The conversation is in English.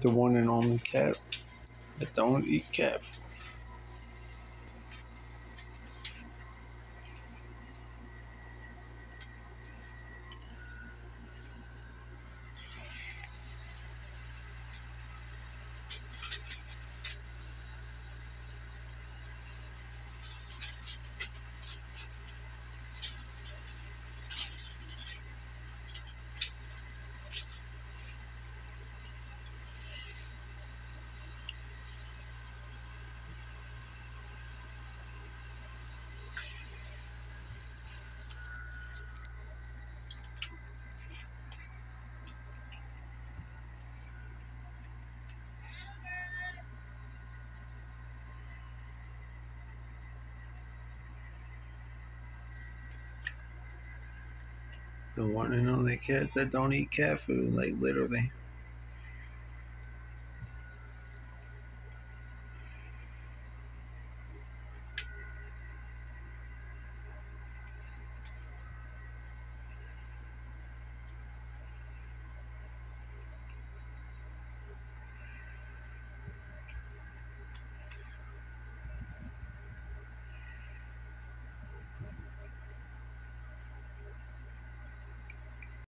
The one and only cat that don't eat cat The one and only cat that don't eat cat food, like literally.